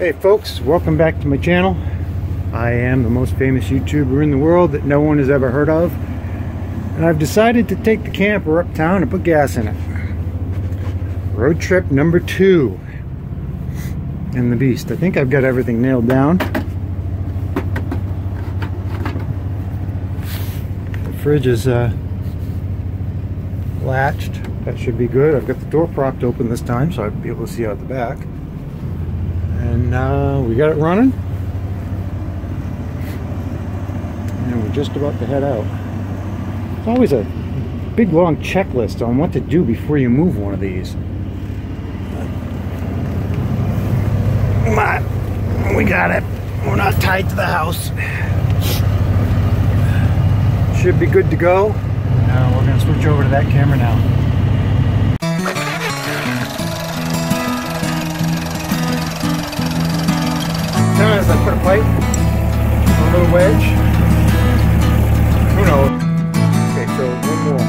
Hey folks, welcome back to my channel. I am the most famous YouTuber in the world that no one has ever heard of. And I've decided to take the camper uptown and put gas in it. Road trip number two in the Beast. I think I've got everything nailed down. The fridge is uh, latched. That should be good. I've got the door propped open this time so I'll be able to see out the back and uh, we got it running. And we're just about to head out. It's always a big long checklist on what to do before you move one of these. On. We got it. We're not tied to the house. Should be good to go. Now we're to switch over to that camera now Sometimes I put a pipe, a little wedge. Who knows? Okay, so one more.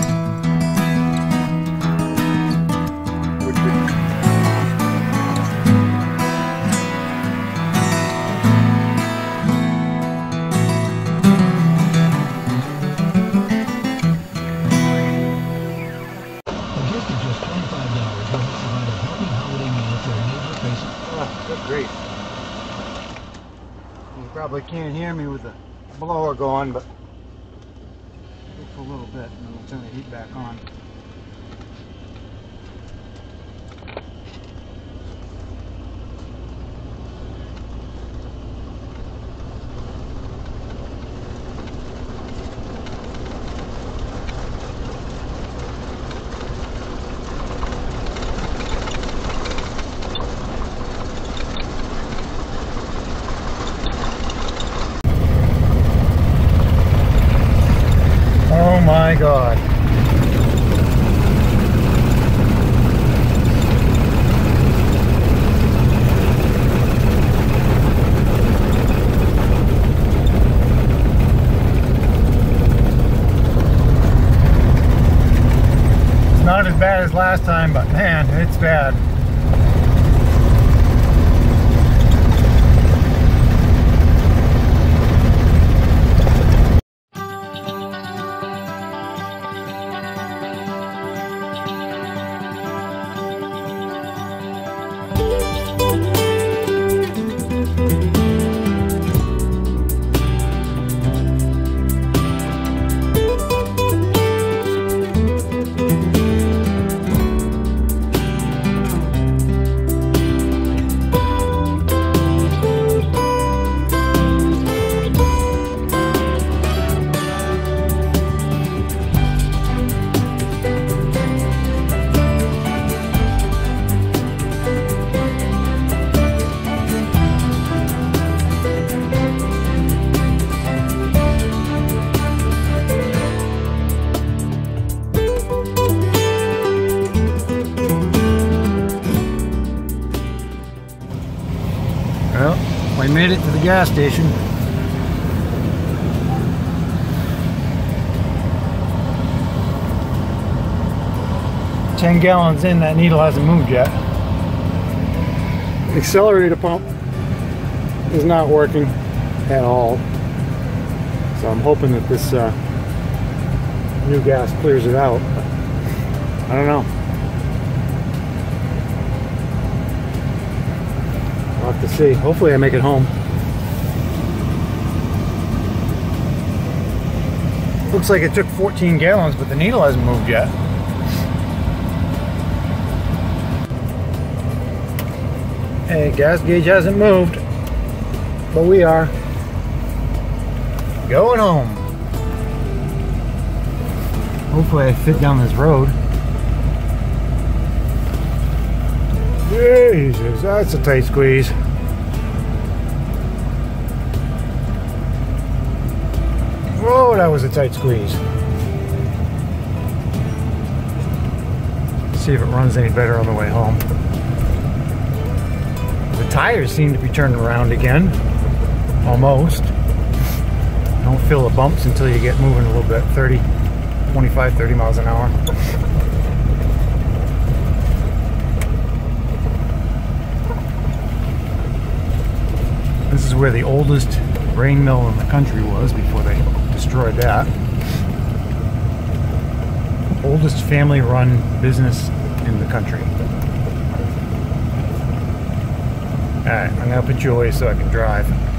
Would Oh, that's great. Probably can't hear me with the blower going, but for a little bit, and then we'll turn the heat back on. Oh my god. It's not as bad as last time, but man, it's bad. Made it to the gas station. Ten gallons in, that needle hasn't moved yet. Accelerator pump is not working at all. So I'm hoping that this uh, new gas clears it out. I don't know. See. Hopefully I make it home. Looks like it took 14 gallons, but the needle hasn't moved yet. Hey, gas gauge hasn't moved, but we are going home. Hopefully I fit down this road. Jesus, that's a tight squeeze. That was a tight squeeze. See if it runs any better on the way home. The tires seem to be turning around again. Almost. Don't feel the bumps until you get moving a little bit. 30, 25, 30 miles an hour. This is where the oldest grain mill in the country was before they destroyed that. Oldest family run business in the country. Alright, I'm gonna put you away so I can drive.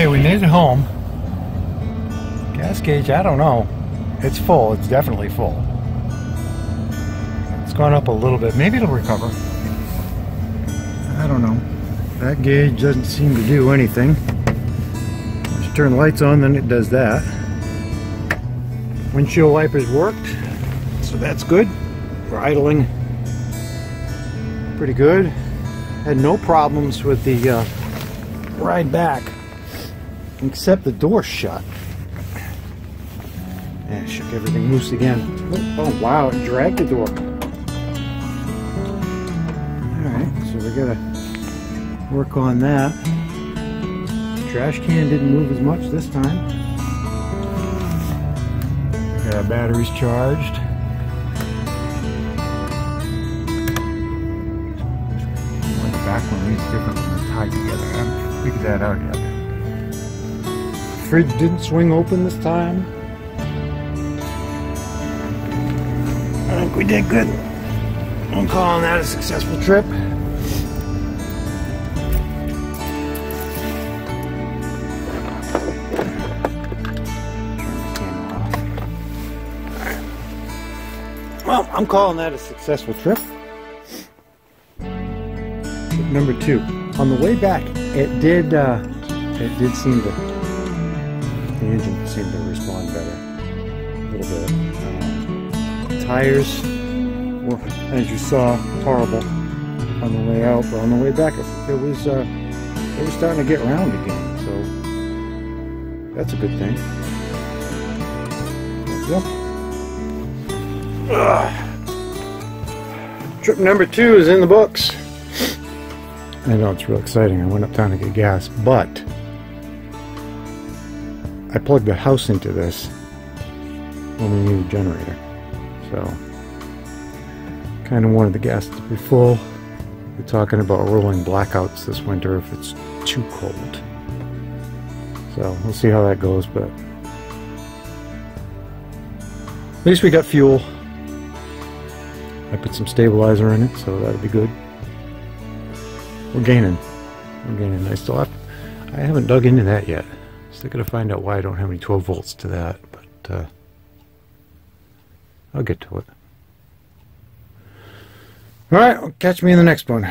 Okay, we made it home. Gas gauge, I don't know. It's full. It's definitely full. It's gone up a little bit. Maybe it'll recover. I don't know. That gauge doesn't seem to do anything. Just turn the lights on, then it does that. Windshield wipers worked, so that's good. We're idling pretty good. Had no problems with the uh, ride back except the door shut. And shook everything loose again. Oh, wow, it dragged the door. Alright, so we gotta work on that. Trash can didn't move as much this time. Got our batteries charged. The back one reads different they're tied together. I haven't figured that out yet fridge didn't swing open this time. I think we did good. I'm calling that a successful trip. Well, I'm calling that a successful trip. Number two, on the way back, it did uh, it did seem to the engine seemed to respond better a little bit. Um, tires were, as you saw, horrible on the way out, but on the way back, it was uh, it was starting to get round again. So that's a good thing. Yep. Trip number two is in the books. I know it's real exciting. I went uptown to get gas, but I plugged the house into this when we need a generator. So, kind of wanted the gas to be full. We're talking about rolling blackouts this winter if it's too cold. So, we'll see how that goes, but at least we got fuel. I put some stabilizer in it, so that'll be good. We're gaining. We're gaining. I still have. I haven't dug into that yet. Still gotta find out why I don't have any 12 volts to that, but uh, I'll get to it. Alright, catch me in the next one.